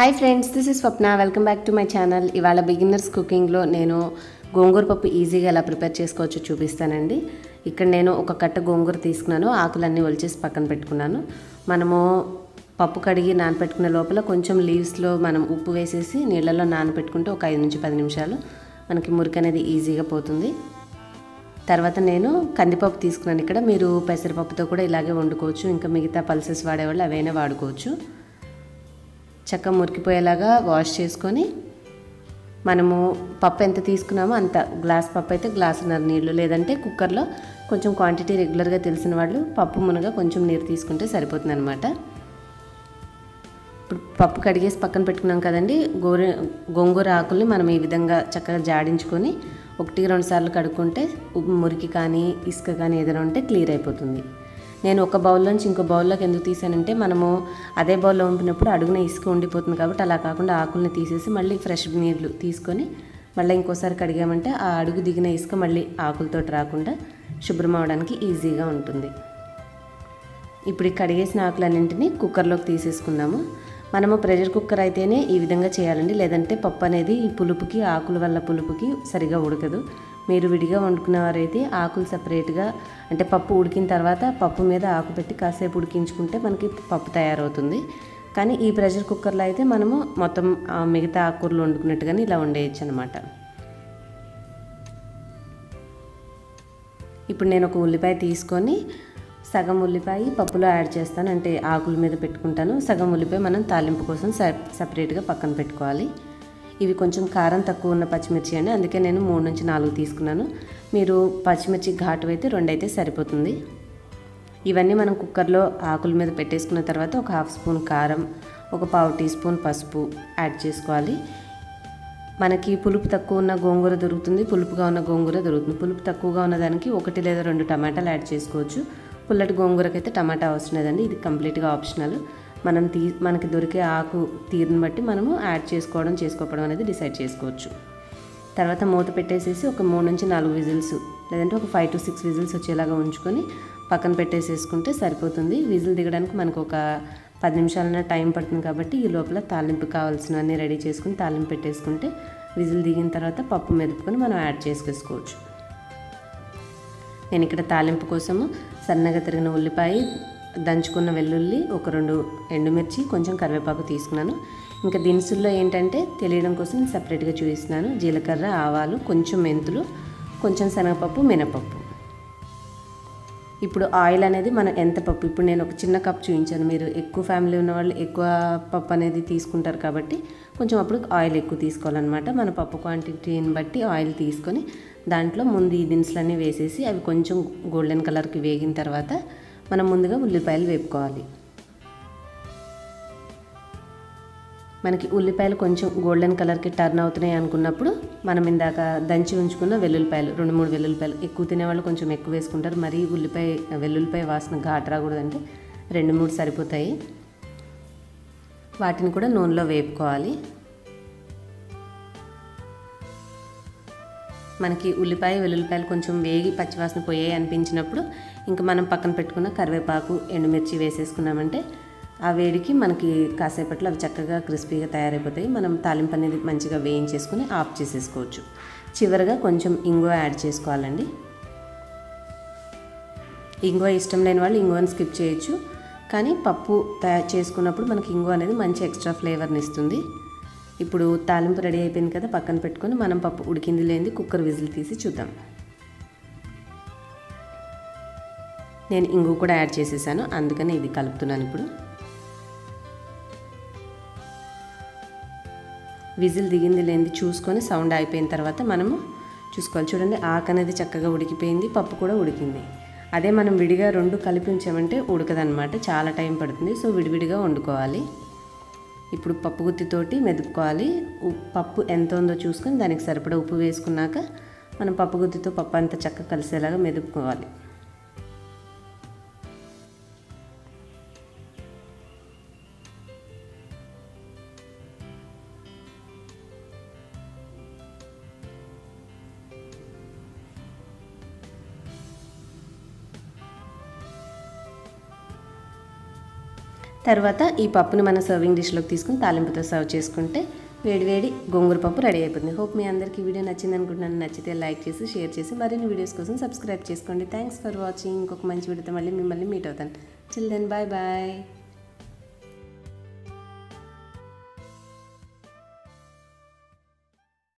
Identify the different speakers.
Speaker 1: Hi friends this is Swapna welcome back to my channel ఇవాళ beginners కుకింగ్లో నేను గోంగూర పప్పు ఈజీగా ఎలా ప్రిపేర్ చేసుకోవచ్చో చూపిస్తానండి. ఇక్కడ నేను ఒక కట్ట గోంగూర తీసుకున్నాను. ఆకులన్నీ ఒలిచేసి పక్కన పెట్టుకున్నాను. మనము పప్పు కడిగి నానపెట్టుకునే లోపల కొంచెం లీవ్స్లో మనం ఉప్పు వేసేసి నీళ్ళల్లో నానపెట్టుకుంటే ఒక ఐదు నుంచి పది నిమిషాలు మనకి మురికి అనేది ఈజీగా పోతుంది. తర్వాత నేను కందిపప్పు తీసుకున్నాను ఇక్కడ. మీరు పెసరపప్పుతో కూడా ఇలాగే వండుకోవచ్చు. ఇంకా మిగతా పల్సెస్ వాడేవాళ్ళు అవైనా వాడుకోవచ్చు. చక్కగా మురికిపోయేలాగా వాష్ చేసుకొని మనము పప్పు ఎంత తీసుకున్నామో అంత గ్లాస్ పప్పు అయితే గ్లాసున్నర నీళ్ళు లేదంటే కుక్కర్లో కొంచెం క్వాంటిటీ రెగ్యులర్గా తెలిసిన వాళ్ళు పప్పు మునగ కొంచెం నీరు తీసుకుంటే సరిపోతుంది అనమాట ఇప్పుడు పప్పు కడిగేసి పక్కన పెట్టుకున్నాం కదండి గోరు గోంగూర ఆకుల్ని మనం ఈ విధంగా చక్కగా జాడించుకొని ఒకటి రెండు సార్లు కడుక్కుంటే మురికి కానీ ఇసుక కానీ ఏదైనా ఉంటే క్లియర్ అయిపోతుంది. నేను ఒక బౌల్లోంచి ఇంకో బౌల్లోకి ఎందుకు తీసానంటే మనము అదే బౌల్లో వంపినప్పుడు అడుగున ఇసుక ఉండిపోతుంది కాబట్టి అలా కాకుండా ఆకుల్ని తీసేసి మళ్ళీ ఫ్రెష్ నీళ్ళు తీసుకొని మళ్ళీ ఇంకోసారి కడిగామంటే ఆ అడుగు దిగిన ఇసుక మళ్ళీ ఆకులతో రాకుండా శుభ్రం అవడానికి ఈజీగా ఉంటుంది. ఇప్పుడు కడిగేసిన ఆకులన్నింటినీ కుక్కర్లోకి తీసేసుకుందాము. మనము ప్రెషర్ కుక్కర్ అయితేనే ఈ విధంగా చేయాలండి. లేదంటే పప్పు అనేది ఈ పులుపుకి ఆకుల వల్ల పులుపుకి సరిగా ఉడకదు. మీరు విడిగా వండుకునేవారైతే ఆకులు సపరేట్గా అంటే పప్పు ఉడికిన తర్వాత పప్పు మీద ఆకు పెట్టి కాసేపు ఉడికించుకుంటే మనకి పప్పు తయారవుతుంది. కానీ ఈ ప్రెషర్ కుక్కర్లో అయితే మనము మొత్తం మిగతా ఆకుకూరలు వండుకున్నట్టుగానే ఇలా వండేయచ్చు అనమాట ఇప్పుడు నేను ఒక ఉల్లిపాయ తీసుకొని సగం ఉల్లిపాయ పప్పులో యాడ్ చేస్తాను. అంటే ఆకుల మీద పెట్టుకుంటాను. సగం ఉల్లిపాయ మనం తాలింపు కోసం సపరేట్గా పక్కన పెట్టుకోవాలి. ఇవి కొంచెం కారం తక్కువ ఉన్న పచ్చిమిర్చి అండి. అందుకే నేను మూడు నుంచి నాలుగు తీసుకున్నాను. మీరు పచ్చిమిర్చి ఘాటు అయితే రెండు అయితే సరిపోతుంది. ఇవన్నీ మనం కుక్కర్లో ఆకుల మీద పెట్టేసుకున్న తర్వాత ఒక హాఫ్ స్పూన్ కారం ఒక పావు టీ స్పూన్ పసుపు యాడ్ చేసుకోవాలి. మనకి పులుపు తక్కువ ఉన్న గోంగూర దొరుకుతుంది. పులుపుగా ఉన్న గోంగూర దొరుకుతుంది. పులుపు తక్కువగా ఉన్నదానికి ఒకటి లేదా రెండు టమాటాలు యాడ్ చేసుకోవచ్చు. పుల్లటి గోంగూరకైతే టమాటా అవసరం లేదండి. ఇది కంప్లీట్గా ఆప్షనల్. మనం తీ మనకి దొరికే ఆకు తీరుని బట్టి మనము యాడ్ చేసుకోవడం చేసుకోవడం అనేది డిసైడ్ చేసుకోవచ్చు. తర్వాత మూత పెట్టేసేసి ఒక మూడు నుంచి నాలుగు విజిల్స్ లేదంటే ఒక ఫైవ్ టు సిక్స్ విజిల్స్ వచ్చేలాగా ఉంచుకొని పక్కన పెట్టేసేసుకుంటే సరిపోతుంది. విజిల్ దిగడానికి మనకు ఒక పది నిమిషాలైనా టైం పడుతుంది కాబట్టి ఈ లోపల తాలింపు కావాల్సినవన్నీ రెడీ చేసుకుని తాలింపు పెట్టేసుకుంటే విజిల్ దిగిన తర్వాత పప్పు మెదుపుకొని మనం యాడ్ చేసుకేసుకోవచ్చు నేను ఇక్కడ తాలింపు కోసము సన్నగా తిరిగిన ఉల్లిపాయ దంచుకున్న వెల్లుల్లి ఒక రెండు ఎండుమిర్చి కొంచెం కరివేపాకు తీసుకున్నాను. ఇంకా దినుసుల్లో ఏంటంటే తెలియడం కోసం నేను సపరేట్గా చూపిస్తున్నాను. జీలకర్ర ఆవాలు కొంచెం మెంతులు కొంచెం శనగపప్పు మినపప్పు. ఇప్పుడు ఆయిల్ అనేది మనం ఎంత పప్పు? ఇప్పుడు నేను ఒక చిన్న కప్ చూపించాను. మీరు ఎక్కువ ఫ్యామిలీ ఉన్న వాళ్ళు ఎక్కువ పప్పు అనేది తీసుకుంటారు కాబట్టి కొంచెం అప్పుడు ఆయిల్ ఎక్కువ తీసుకోవాలన్నమాట. మన పప్పు క్వాంటిటీని బట్టి ఆయిల్ తీసుకొని దాంట్లో ముందు ఈ దినుసులన్నీ వేసేసి అవి కొంచెం గోల్డెన్ కలర్కి వేగిన తర్వాత మనం ముందుగా ఉల్లిపాయలు వేపుకోవాలి. మనకి ఉల్లిపాయలు కొంచెం గోల్డెన్ కలర్కి టర్న్ అవుతున్నాయి అనుకున్నప్పుడు మనం ఇందాక దంచి ఉంచుకున్న వెల్లుల్లిపాయలు రెండు మూడు వెల్లుల్లిపాయలు ఎక్కువ తినేవాళ్ళు కొంచెం ఎక్కువ వేసుకుంటారు. మరీ ఉల్లిపాయ వెల్లుల్లిపాయ వాసన ఘాట్ రాకూడదంటే రెండు మూడు సరిపోతాయి. వాటిని కూడా నూనెలో వేపుకోవాలి. మనకి ఉల్లిపాయ వెల్లుల్లిపాయలు కొంచెం వేగి పచ్చివాసన పోయాయి అనిపించినప్పుడు ఇంకా మనం పక్కన పెట్టుకున్న కరివేపాకు ఎండుమిర్చి వేసేసుకున్నామంటే ఆ వేడికి మనకి కాసేపట్లో అవి చక్కగా క్రిస్పీగా తయారైపోతాయి. మనం తాలింపు అనేది మంచిగా వేయించేసుకుని ఆఫ్ చేసేసుకోవచ్చు. చివరిగా కొంచెం ఇంగువ యాడ్ చేసుకోవాలండి. ఇంగువ ఇష్టం లేని వాళ్ళు ఇంగువని స్కిప్ చేయొచ్చు. కానీ పప్పు తయారు చేసుకున్నప్పుడు మనకి ఇంగువ అనేది మంచి ఎక్స్ట్రా ఫ్లేవర్ని ఇస్తుంది. ఇప్పుడు తాలింపు రెడీ అయిపోయింది కదా పక్కన పెట్టుకొని మనం పప్పు ఉడికింది లేని కుక్కర్ విజిల్ తీసి చూద్దాం. నేను ఇంగు కూడా యాడ్ చేసేసాను అందుకని ఇది కలుపుతున్నాను ఇప్పుడు. విజిల్ దిగింది లేనిది చూసుకొని సౌండ్ అయిపోయిన తర్వాత మనము చూసుకోవాలి. చూడండి ఆకు అనేది చక్కగా ఉడికిపోయింది పప్పు కూడా ఉడికింది. అదే మనం విడిగా రెండు కలిపి ఉంచామంటే ఉడకదనమాట చాలా టైం పడుతుంది. సో విడివిడిగా వండుకోవాలి. ఇప్పుడు పప్పు గుత్తితోటి మెదుపుకోవాలి. పప్పు ఎంత ఉందో చూసుకొని దానికి సరిపడా ఉప్పు వేసుకున్నాక మనం పప్పు గుత్తితో పప్పు అంతా చక్కగా కలిసేలాగా మెదుపుకోవాలి. తర్వాత ఈ పప్పును మనం సర్వింగ్ డిష్లోకి తీసుకుని తాలింపుతో సర్వ్ చేసుకుంటే వేడివేడి గోంగూర పప్పు రెడీ అయిపోతుంది. హోప్ మీ అందరికీ వీడియో నచ్చింది అనుకుంటున్నాను. నచ్చితే లైక్ చేసి షేర్ చేసి మరిన్ని వీడియోస్ కోసం సబ్స్క్రైబ్ చేసుకోండి. థ్యాంక్స్ ఫర్ వాచింగ్ ఇంకొక మంచి వీడియోతో మళ్ళీ మిమ్మల్ని మీట్ అవుతాను. Chill then bye bye